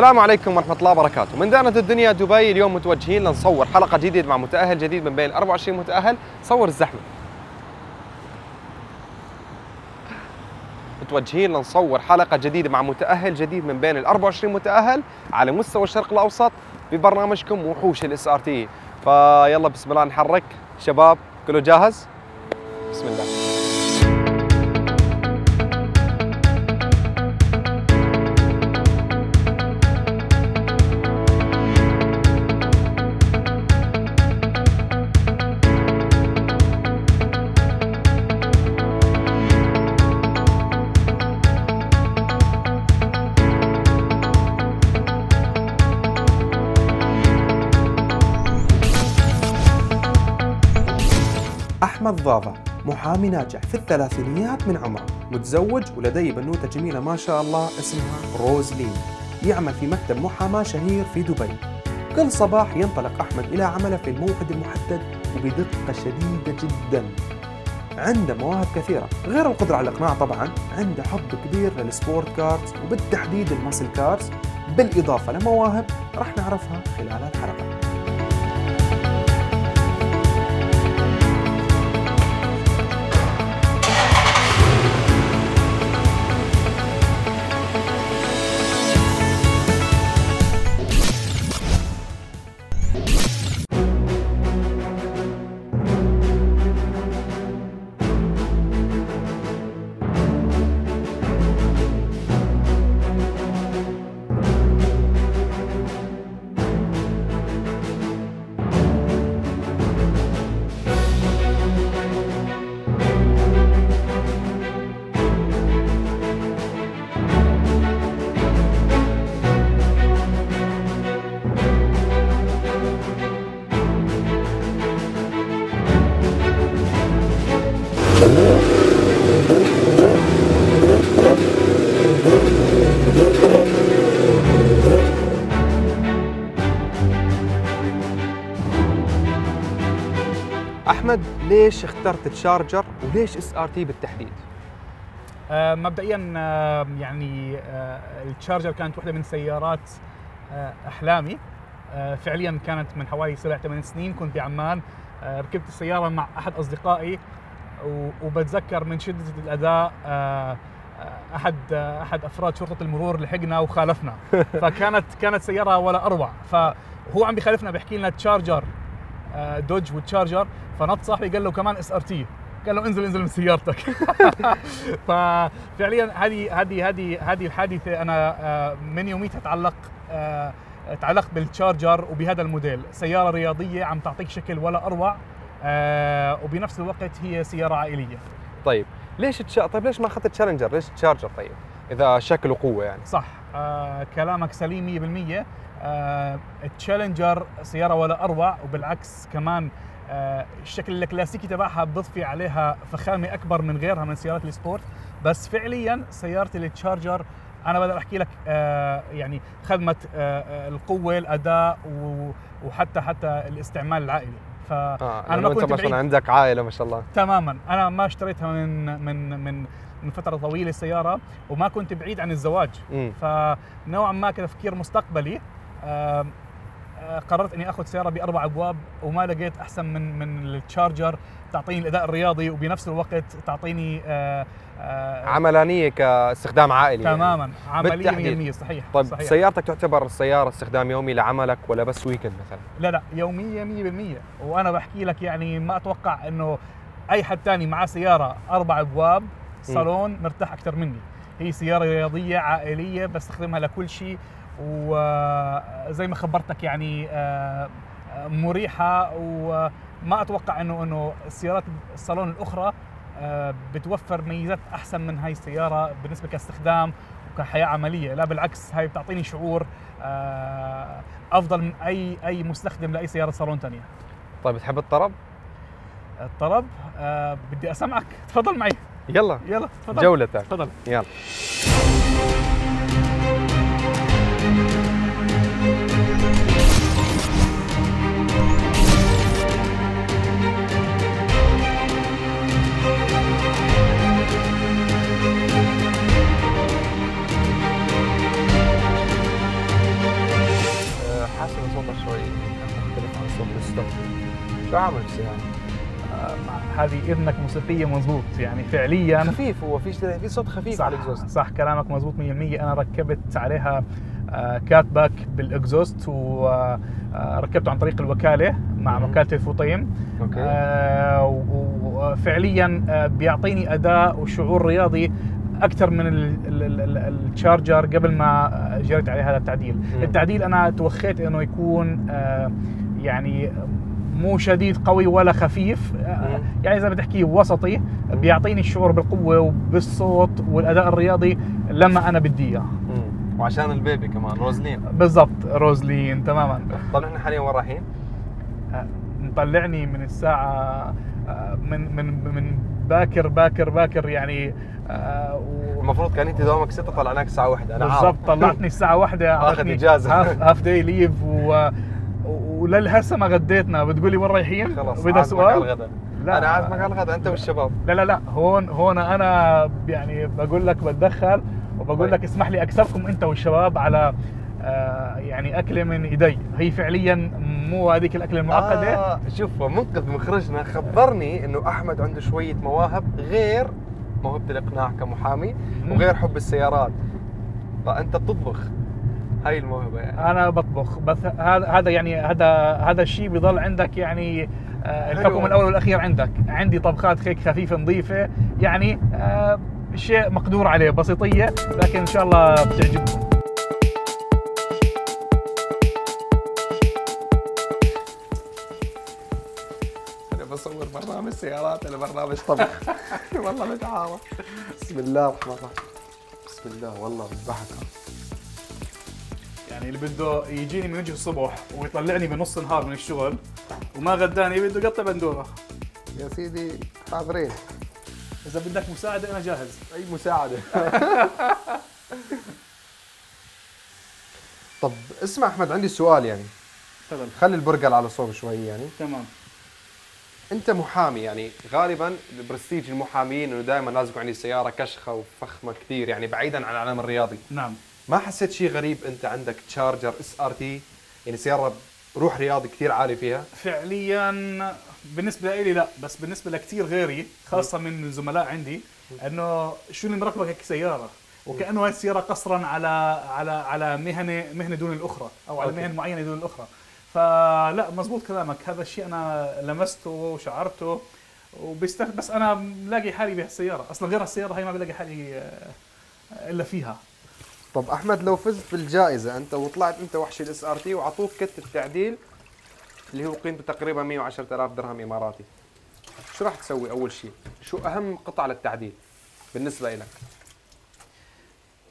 السلام عليكم ورحمة الله وبركاته. من دانة الدنيا دبي اليوم متوجهين لنصور حلقة جديدة مع متأهل جديد من بين 24 متأهل. صور الزحمة. متوجهين لنصور حلقة جديدة مع متأهل جديد من بين ال 24 متأهل على مستوى الشرق الأوسط ببرنامجكم وحوش ال SRT. فيلا بسم الله نحرك. شباب كله جاهز؟ بسم الله. أحمد ضاضة محامي ناجح في الثلاثينيات من عمره متزوج ولديه بنوتة جميلة ما شاء الله اسمها روزلين. يعمل في مكتب محاماة شهير في دبي. كل صباح ينطلق أحمد إلى عمله في الموعد المحدد وبدقة شديدة جدا. عنده مواهب كثيرة غير القدرة على الإقناع طبعا عنده حب كبير لل sports cars وبالتحديد ال muscle cars. بالإضافة لمواهب راح نعرفها خلال الحلقة. أحمد ليش اخترت Charger وليش SRT بالتحديد؟ آه، مبدئيا آه، يعني آه، ال Charger كانت واحدة من سيارات آه، أحلامي. آه، فعليا كانت من حوالي سبع ثمان سنين كنت بعمان آه، ركبت السيارة مع أحد أصدقائي وبتذكر من شدة الأداء آه، أحد أحد أفراد شرطة المرور لحقنا وخالفنا. فكانت كانت سيارة ولا أروع. فهو عم بيخالفنا بيحكي لنا Charger Dodge و Charger فنط صاحبي قال له كمان SRT قال له انزل انزل من سيارتك. ففعليا هذه هذه هذه هذه الحادثة أنا آه، من يوميتها تعلق آه، تعلقت بال Charger وبهذا الموديل. سيارة رياضية عم تعطيك شكل ولا أروع آه، وبنفس الوقت هي سيارة عائلية. طيب ليش تشا... طيب ليش ما أخذت Challenger؟ ليش Charger طيب؟ إذا شكل وقوة يعني. صح آه كلامك سليم 100% آه ال Challenger سيارة ولا أروع وبالعكس كمان آه الشكل الكلاسيكي تبعها بضفي عليها فخامة أكبر من غيرها من سيارات ال sport. بس فعليا سياره ال Charger أنا بقدر أحكي لك آه يعني خدمة القوة الأداء وحتى حتى الاستعمال العائلي. ف آه ما كنت بعيد. عندك عائلة ما شاء الله. تماما. أنا ما اشتريتها من من من من فترة طويلة السيارة وما كنت بعيد عن الزواج. امم فنوعا ما كتفكير مستقبلي. قررت إني آخذ سيارة بأربع أبواب وما لقيت أحسن من من التشارجر تعطيني الأداء الرياضي وبنفس الوقت تعطيني آه، آه، عملانية كاستخدام عائلي يعني. تماما عملية بالتحديد. 100% صحيح طيب صحيح. سيارتك تعتبر السيارة استخدام يومي لعملك ولا بس ويكند مثلا؟ لا لا يومية 100% وأنا بحكي لك يعني ما أتوقع إنه أي حد تاني معاه سيارة أربع أبواب صالون مرتاح أكثر مني هي سيارة رياضية عائلية بستخدمها لكل شيء وزي ما خبرتك يعني آه، مريحة وما أتوقع إنه إنه السيارات الصالون الأخرى آه، بتوفر ميزات أحسن من هاي السيارة بالنسبة كاستخدام وكحياة عملية. لا بالعكس هاي بتعطيني شعور آه، أفضل من أي أي مستخدم لأي سيارة صالون ثانية طيب تحب الطرب؟ الطرب؟ بدي أسمعك. تفضل معي. يلا. يلا تفضل. جولتك. تفضل. يلا. هذه إذنك موسيقية مظبوط يعني فعليا. خفيف هو في في صوت خفيف صح على ال exhaust صح كلامك مظبوط 100% أنا ركبت عليها آه، cat-back بال exhaust وركبته عن طريق الوكالة مع. وكالة الفطيم okay. آه، وفعليا آه، بيعطيني أداء وشعور رياضي أكثر من ال- ال- ال- ال- ال Charger قبل ما آه، جريت عليه هذا التعديل. التعديل أنا توخيت إنه يكون آه، يعني مو شديد قوي ولا خفيف آه،. يعني زي ما بتحكي وسطي بيعطيني الشعور بالقوة وبالصوت والأداء الرياضي لما أنا بدي إياه. وعشان ال baby كمان روزلين بالضبط روزلين تماما طب نحن حاليا وين رايحين؟ آه، مطلعني من الساعة آه، من من من باكر باكر باكر يعني آه، و- المفروض كان أنت دوامك 6 طلعناك الساعة 1 أنا بالضبط طلعتني الساعة واحدة آخذ أعطتني إجازة. هاف, هاف داي ليف و وللهسه ما غديتنا بتقولي وين رايحين؟ خلاص على سؤال؟ الغداء لا. أنا عازمك على الغداء أنت والشباب لا لا لا هون هون أنا يعني بقول لك بتدخل وبقول طيب. لك اسمح لي اكسبكم أنت والشباب على آه يعني اكله من إيدي هي فعليا مو هذيك الأكلة المعقدة آه شوف منقذ مخرجنا خبرني إنه أحمد عنده شوية مواهب غير موهبة الإقناع كمحامي. وغير حب السيارات فأنت بتطبخ هاي الموهبة يعني. أنا بطبخ بس هذا هذا يعني هذا هذا الشيء بضل عندك يعني آه،. الحكم الأول والأخير عندك. عندي طبخات هيك خفيفة نظيفة يعني آه، شيء مقدور عليه بسيطية لكن إن شاء الله بتعجبكم. أنا بصور برنامج سيارات أنا برنامج طبخ. والله متعارف بسم الله الرحمن الرحيم. بسم الله والله بذبحك يعني اللي بده يجيني من وجه الصبح ويطلعني بنص النهار من الشغل وما غداني بده يقطع بندورة. يا سيدي حاضرين. إذا بدك مساعدة أنا جاهز. أي مساعدة؟ طب اسمع أحمد عندي سؤال يعني. تفضل. خلي البرجل على صوب شوي يعني. تمام. أنت محامي يعني غالبا برستيج المحامين إنه دائما لازم يكون عندي سيارة كشخة وفخمة كثير يعني بعيدا عن العالم الرياضي. نعم. ما حسيت شيء غريب أنت عندك Charger SRT يعني سيارة روح رياضي كثير عالي فيها. فعليا بالنسبة لي لا بس بالنسبة لكثير غيري خاصة من الزملاء عندي إنه شو اللي مركبك هيك سياره وكأنه هاي السيارة حصرا على على على مهنة مهنة دون الأخرى أو على. مهن معينة دون الأخرى. فلا مزبوط كلامك. هذا الشيء أنا لمسته وشعرته وبيست بس أنا بلاقي حالي بهالسيارة. أصلا غير السياره هاي ما بلاقي حالي آه، إلا فيها. طب أحمد لو فزت بالجائزة أنت وطلعت أنت وحش ال SRT وأعطوك kit التعديل اللي هو قيمته تقريبا 110000 درهم إماراتي. شو راح تسوي أول شيء؟ شو أهم قطعه للتعديل بالنسبة لك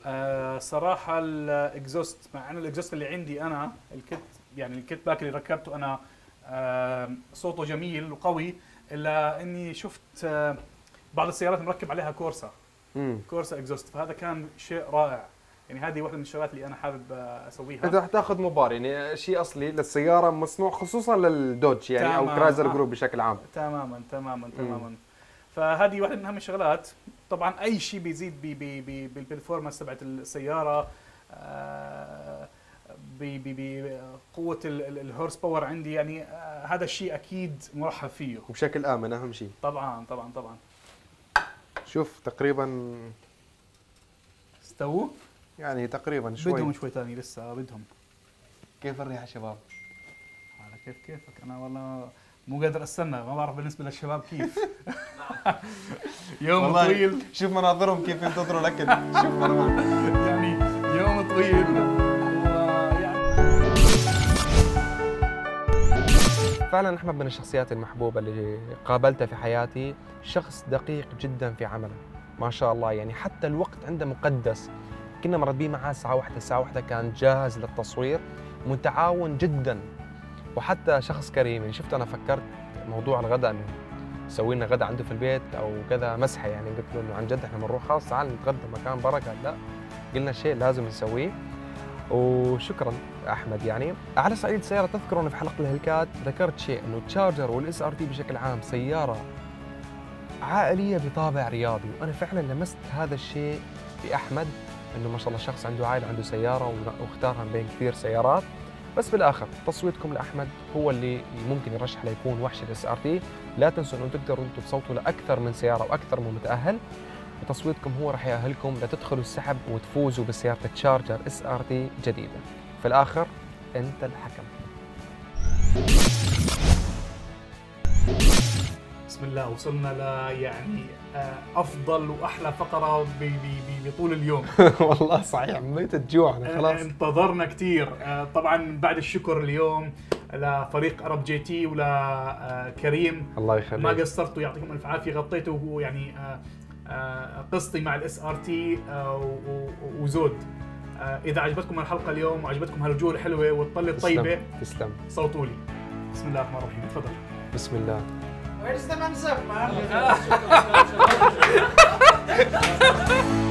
آه صراحة ال exhaust مع انه ال exhaust اللي عندي أنا ال kit يعني ال cat-back اللي ركبته أنا آه صوته جميل وقوي إلا إني شفت آه بعض السيارات مركب عليها Corsa. امم Corsa exhaust فهذا كان شيء رائع. يعني هذه واحدة من الشغلات اللي أنا حابب أسويها. انت رح تأخذ Mopar يعني شيء أصلي للسيارة مصنوع خصوصا لل Dodge يعني أو. Chrysler آه. group بشكل عام. تماما تماما تماما. فهذه واحدة من أهم الشغلات. طبعا أي شيء بيزيد بي بي بي بال performance تبعت السيارة آه، ب- ب- بقوة الهورس باور عندي يعني آه، هذا الشيء أكيد مرحب فيه. وبشكل آمن أهم شيء. طبعا طبعا طبعا. شوف تقريبا استووا. يعني تقريبا شوي. بدهم شوي ثاني لسه بدهم. كيف الريحة شباب؟ على كيف كيفك؟ أنا والله مو قادر أستنى ما بعرف بالنسبة للشباب كيف. يوم والله طويل. شوف مناظرهم كيف ينتظروا الاكل شوف يعني يوم طويل. فعلا أحمد من الشخصيات المحبوبة اللي قابلتها في حياتي شخص دقيق جدا في عمله. ما شاء الله يعني حتى الوقت عنده مقدس. كنا مربيه معاه الساعة واحدة. الساعة واحدة كان جاهز للتصوير متعاون جدا. وحتى شخص كريم يعني شفت أنا فكرت موضوع الغداء انه نسوي لنا غداء عنده في البيت أو كذا مسحة يعني. قلت له إنه عن جد إحنا بنروح خلاص تعال نتغدى مكان بركة. لا قلنا شيء لازم نسويه. وشكرا أحمد يعني. على صعيد السيارة تذكروا أنا في حلقة ال Hellcat ذكرت شيء إنه Charger وال SRT بشكل عام سيارة عائلية بطابع رياضي. وأنا فعلا لمست هذا الشيء في أحمد. إنه ما شاء الله شخص عنده عائلة عنده سيارة واختارها بين كثير سيارات. بس بالآخر تصويتكم لأحمد هو اللي ممكن يرشح ليكون وحش ال SRT. لا تنسوا انه تقدروا أنتم تصوتوا لأكثر من سيارة وأكثر من متأهل. وتصويتكم هو راح يأهلكم لتدخلوا السحب وتفوزوا بسيارة Charger SRT جديدة. في الآخر أنت الحكم. بسم الله وصلنا ل يعني آه، أفضل وأحلى فقرة بطول اليوم. والله صحيح ميت الجوع أنا خلاص. انتظرنا كثير طبعا بعد الشكر اليوم لفريق عرب GT ولكريم الله ما يخليك قصرتوا يعطيكم ألف عافية غطيتوا يعني آه، آه، قصتي مع ال SRT وزود. آه، إذا عجبتكم الحلقة اليوم وعجبتكم هالوجوه الحلوة والطلة الطيبة تسلم. صوتوا لي. بسم الله الرحمن الرحيم تفضل. بسم الله. Where does the man serve, man?